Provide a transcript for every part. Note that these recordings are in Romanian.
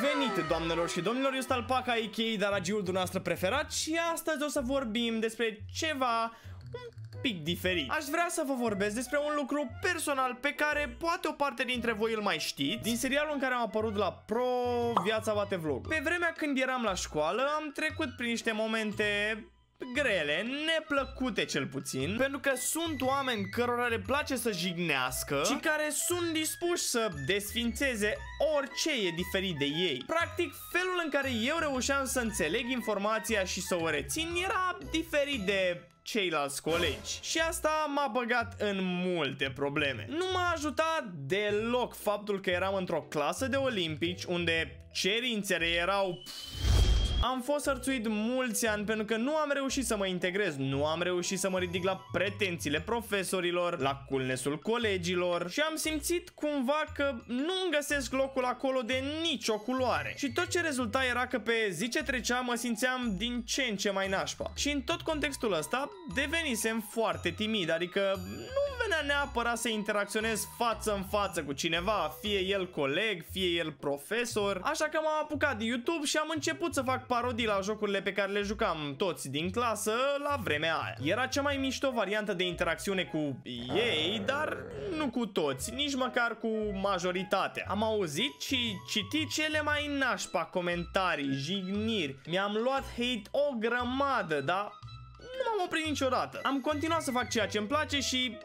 venit, doamnelor și domnilor, eu sunt Alpaca, a.k.a. Daragiul dumneavoastră preferat și astăzi o să vorbim despre ceva un pic diferit. Aș vrea să vă vorbesc despre un lucru personal pe care poate o parte dintre voi îl mai știți din serialul în care am apărut la Pro Viața Bate Vlog. Pe vremea când eram la școală am trecut prin niște momente grele, neplăcute cel puțin, pentru că sunt oameni cărora le place să jignească și care sunt dispuși să desfințeze orice e diferit de ei. Practic, felul în care eu reușeam să înțeleg informația și să o rețin era diferit de ceilalți colegi. Și asta m-a băgat în multe probleme. Nu m-a ajutat deloc faptul că eram într-o clasă de olimpici unde cerințele erau... Pff, am fost hărțuit mulți ani pentru că nu am reușit să mă integrez, nu am reușit să mă ridic la pretențiile profesorilor, la culnesul colegilor și am simțit cumva că nu-mi găsesc locul acolo de nicio culoare. Și tot ce rezulta era că pe zi ce trecea mă simțeam din ce în ce mai nașpa. Și în tot contextul ăsta devenisem foarte timid, adică nu venea neapărat să interacționez față în față cu cineva, fie el coleg, fie el profesor, așa că m-am apucat de YouTube și am început să fac parodii la jocurile pe care le jucam toți din clasă la vremea aia. Era cea mai mișto variantă de interacțiune cu ei, dar nu cu toți, nici măcar cu majoritatea. Am auzit și citit cele mai nașpa comentarii, jigniri. Mi-am luat hate o grămadă, dar nu m-am oprit niciodată. Am continuat să fac ceea ce îmi place și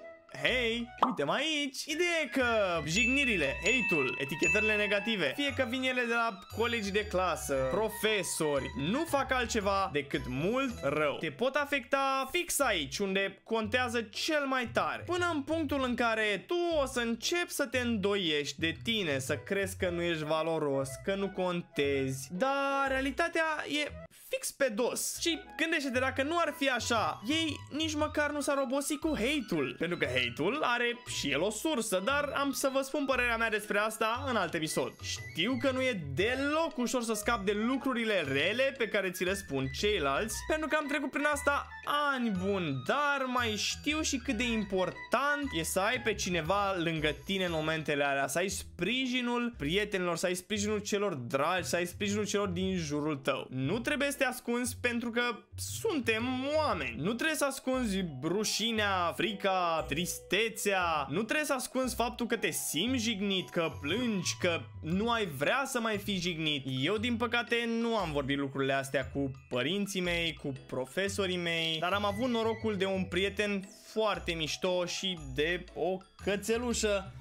Hei, uite mai aici. Ideea e că jignirile, hate-ul, etichetările negative Fie că vin ele de la colegi de clasă, profesori Nu fac altceva decât mult rău. Te pot afecta fix aici unde contează cel mai tare. Până în punctul în care tu o să începi să te îndoiești de tine Să crezi că nu ești valoros, că nu contezi. Dar realitatea e fix pe dos Și gândește-te dacă nu ar fi așa Ei nici măcar nu s-ar obosi cu hate-ul Pentru că hate hate-ul are și el o sursă, dar am să vă spun părerea mea despre asta în alt episod. Știu că nu e deloc ușor să scap de lucrurile rele pe care ți le spun ceilalți, pentru că am trecut prin asta ani buni, dar mai știu și cât de important e să ai pe cineva lângă tine în momentele alea, să ai sprijinul prietenilor, să ai sprijinul celor dragi, să ai sprijinul celor din jurul tău. Nu trebuie să te ascunzi pentru că suntem oameni. Nu trebuie să ascunzi rușinea, frica, tristețea. Nu trebuie să ascunzi faptul că te simți jignit, că plângi, că nu ai vrea să mai fii jignit. Eu, din păcate, nu am vorbit lucrurile astea cu părinții mei, cu profesorii mei, dar am avut norocul de un prieten foarte mișto și de o cățelușă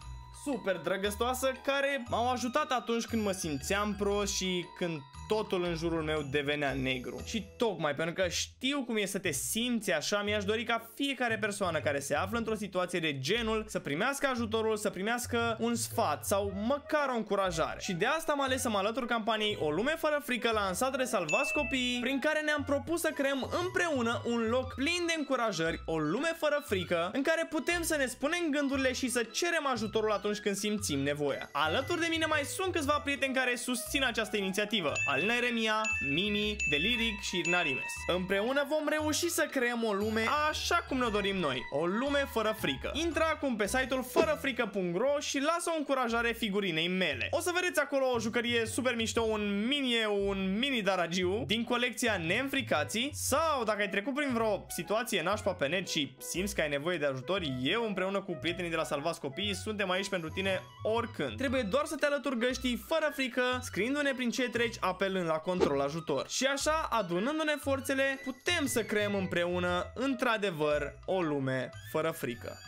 super drăgăstoasă care m-au ajutat atunci când mă simțeam prost și când totul în jurul meu devenea negru. Și tocmai pentru că știu cum e să te simți așa, mi-aș dori ca fiecare persoană care se află într-o situație de genul să primească ajutorul, să primească un sfat sau măcar o încurajare. Și de asta am ales să mă alătur campaniei O lume fără frică lansat de Salvați Copiii, prin care ne-am propus să creăm împreună un loc plin de încurajări, o lume fără frică, în care putem să ne spunem gândurile și să cerem ajutorul atunci când simțim nevoia. Alături de mine mai sunt câțiva prieteni care susțin această inițiativă. Alina Eremia, Mimi, Deliric și Irnarimes. Împreună vom reuși să creăm o lume așa cum ne dorim noi, o lume fără frică. Intră acum pe site-ul fărăfrică.ro și lasă o încurajare figurinei mele. O să vedeți acolo o jucărie super mișto, un mini un mini daragiu din colecția Neînfricații sau dacă ai trecut prin vreo situație nașpa pe net și simți că ai nevoie de ajutor, eu împreună cu prietenii de la Salvați Copiii suntem aici pentru tine oricând. Trebuie doar să te alături găștii fără frică, scriindu-ne prin ce treci apelând la control ajutor. Și așa, adunându-ne forțele, putem să creăm împreună, într-adevăr, o lume fără frică.